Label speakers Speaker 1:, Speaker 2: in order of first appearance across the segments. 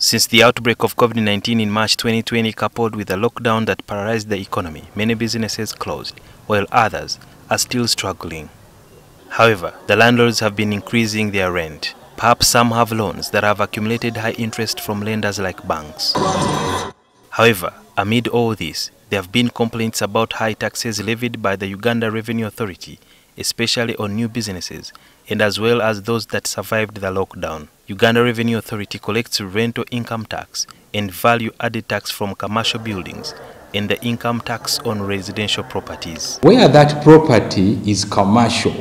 Speaker 1: Since the outbreak of COVID-19 in March 2020 coupled with a lockdown that paralyzed the economy, many businesses closed, while others are still struggling. However, the landlords have been increasing their rent. Perhaps some have loans that have accumulated high interest from lenders like banks. However, amid all this, there have been complaints about high taxes levied by the Uganda Revenue Authority, especially on new businesses, and as well as those that survived the lockdown. Uganda Revenue Authority collects rental income tax and value-added tax from commercial buildings and the income tax on residential properties.
Speaker 2: Where that property is commercial,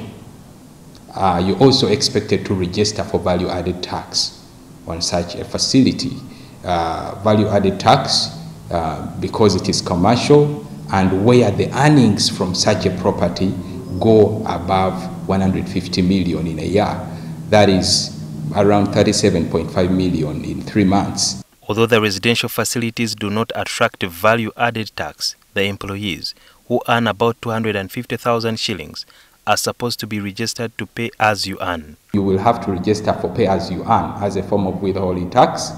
Speaker 2: uh, you're also expected to register for value-added tax on such a facility. Uh, value-added tax uh, because it is commercial and where the earnings from such a property go above 150 million in a year. That is around 37.5 million in three months.
Speaker 1: Although the residential facilities do not attract value-added tax, the employees, who earn about 250,000 shillings, are supposed to be registered to pay as you earn.
Speaker 2: You will have to register for pay as you earn as a form of withholding tax.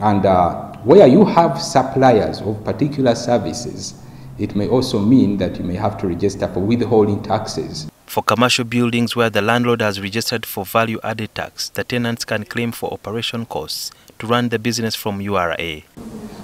Speaker 2: And uh, where you have suppliers of particular services, it may also mean that you may have to register for withholding taxes.
Speaker 1: For commercial buildings where the landlord has registered for value added tax, the tenants can claim for operation costs to run the business from URA.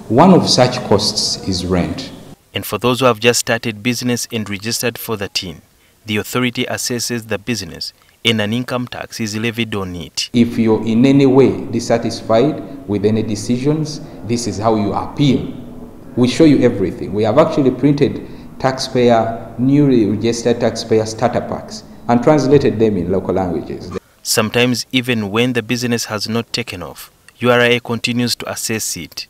Speaker 2: One of such costs is rent.
Speaker 1: And for those who have just started business and registered for the TIN, the authority assesses the business and an income tax is levied on it.
Speaker 2: If you're in any way dissatisfied with any decisions, this is how you appeal. We show you everything. We have actually printed taxpayer, newly registered taxpayer starter packs and translated them in local languages.
Speaker 1: Sometimes even when the business has not taken off, URA continues to assess it.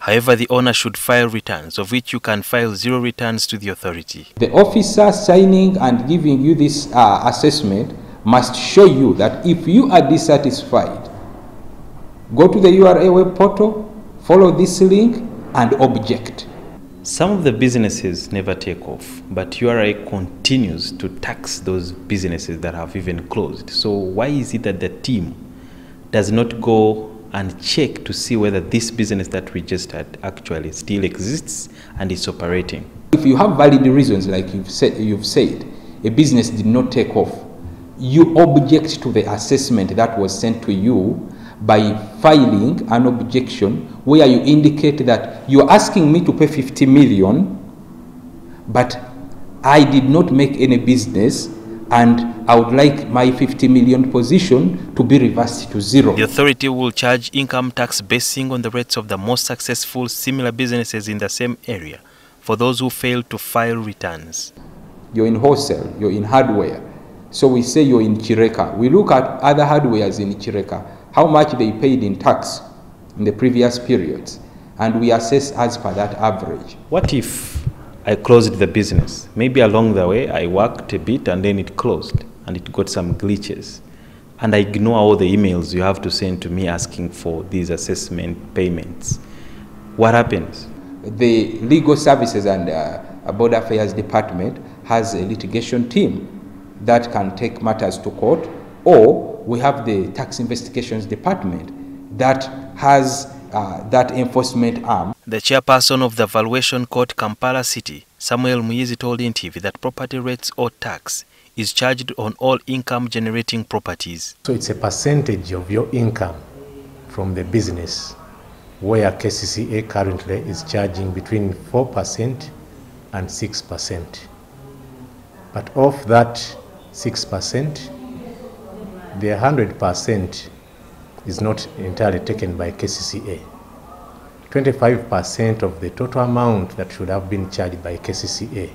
Speaker 1: However, the owner should file returns, of which you can file zero returns to the authority.
Speaker 2: The officer signing and giving you this uh, assessment must show you that if you are dissatisfied, go to the URA web portal, follow this link, and object.
Speaker 1: Some of the businesses never take off, but URA continues to tax those businesses that have even closed. So, why is it that the team does not go and check to see whether this business that registered actually still exists and is operating?
Speaker 2: If you have valid reasons, like you've said, you've said a business did not take off, you object to the assessment that was sent to you by filing an objection where you indicate that you're asking me to pay 50 million, but I did not make any business and I would like my 50 million position to be reversed to zero.
Speaker 1: The authority will charge income tax basing on the rates of the most successful similar businesses in the same area for those who fail to file returns.
Speaker 2: You're in wholesale, you're in hardware. So we say you're in Kireka. We look at other hardwares in Kireka, how much they paid in tax in the previous periods, and we assess as per that average.
Speaker 1: What if I closed the business? Maybe along the way I worked a bit and then it closed and it got some glitches. And I ignore all the emails you have to send to me asking for these assessment payments. What happens?
Speaker 2: The Legal Services and uh, Board Affairs Department has a litigation team that can take matters to court, or we have the Tax Investigations Department that has uh, that enforcement arm.
Speaker 1: The chairperson of the Valuation Court Kampala City, Samuel Muyizi, told NTV that property rates or tax is charged on all income generating properties.
Speaker 3: So it's a percentage of your income from the business where KCCA currently is charging between 4% and 6%. But of that 6%, the 100% is not entirely taken by KCCA. 25% of the total amount that should have been charged by KCCA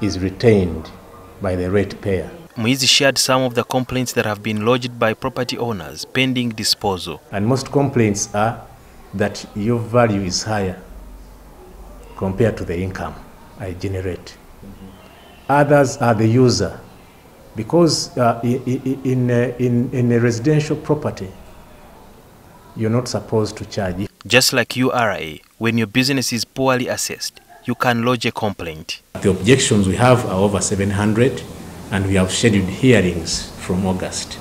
Speaker 3: is retained by the ratepayer.
Speaker 1: Muyizi shared some of the complaints that have been lodged by property owners pending disposal.
Speaker 3: And most complaints are that your value is higher compared to the income I generate. Others are the user because uh, in, in, in, in a residential property, you're not supposed to charge.
Speaker 1: Just like URA, when your business is poorly assessed, you can lodge a complaint.
Speaker 3: The objections we have are over 700 and we have scheduled hearings from August.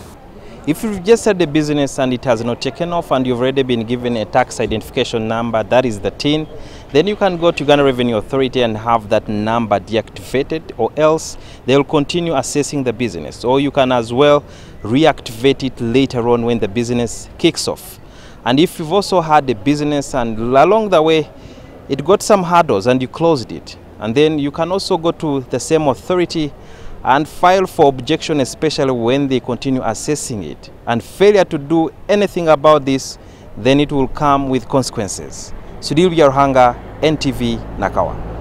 Speaker 1: If you registered the business and it has not taken off and you've already been given a tax identification number, that is the TIN, then you can go to Uganda Revenue Authority and have that number deactivated or else they'll continue assessing the business. Or you can as well reactivate it later on when the business kicks off. And if you've also had a business and along the way it got some hurdles and you closed it, and then you can also go to the same authority and file for objection, especially when they continue assessing it. And failure to do anything about this, then it will come with consequences. Sudil Yarhanga, NTV, Nakawa.